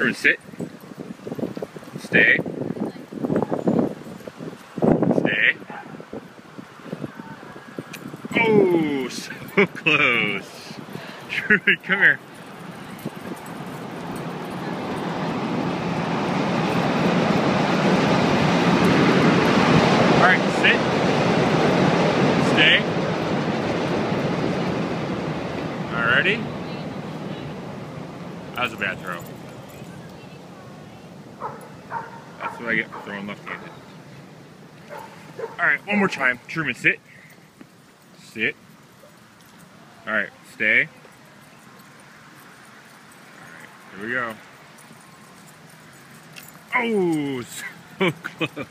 Truman, sit. Stay. Stay. Oh, so close. Truman, come here. All right, sit. Stay. All right, ready? That was a bad throw. What I get for throwing left-handed. All right, one more time. Truman, sit. Sit. All right, stay. All right, here we go. Oh, so close.